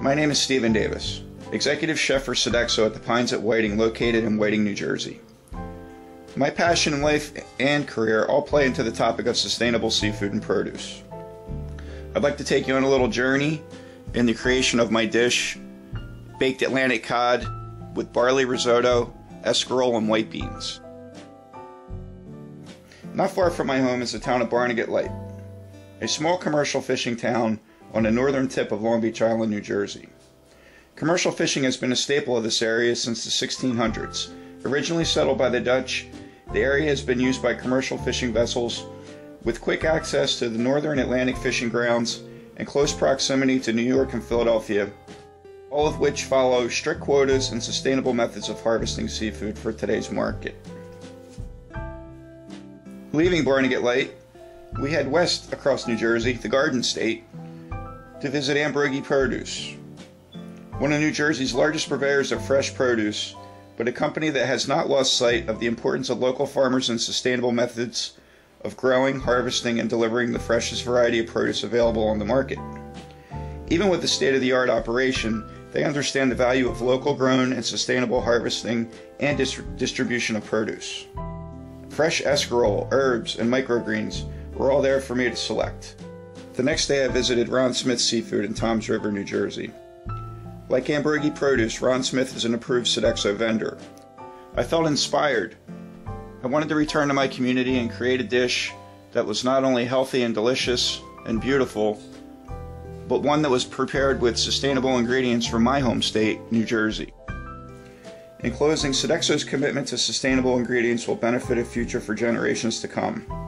My name is Stephen Davis, Executive Chef for Sodexo at the Pines at Whiting, located in Whiting, New Jersey. My passion in life and career all play into the topic of sustainable seafood and produce. I'd like to take you on a little journey in the creation of my dish, baked Atlantic cod with barley risotto, escarole, and white beans. Not far from my home is the town of Barnegat Light, a small commercial fishing town on the northern tip of Long Beach Island, New Jersey. Commercial fishing has been a staple of this area since the 1600s. Originally settled by the Dutch, the area has been used by commercial fishing vessels with quick access to the northern Atlantic fishing grounds and close proximity to New York and Philadelphia, all of which follow strict quotas and sustainable methods of harvesting seafood for today's market. Leaving Barnegat Light, we head west across New Jersey, the Garden State, to visit Ambrogi Produce, one of New Jersey's largest purveyors of fresh produce, but a company that has not lost sight of the importance of local farmers and sustainable methods of growing, harvesting, and delivering the freshest variety of produce available on the market. Even with the state of the art operation, they understand the value of local grown and sustainable harvesting and dis- distribution of produce. Fresh escarole, herbs, and microgreens were all there for me to select. The next day I visited Ron Smith Seafood in Toms River, New Jersey. Like Ambrogi Produce, Ron Smith is an approved Sodexo vendor. I felt inspired. I wanted to return to my community and create a dish that was not only healthy and delicious and beautiful, but one that was prepared with sustainable ingredients from my home state, New Jersey. In closing, Sodexo's commitment to sustainable ingredients will benefit a future for generations to come.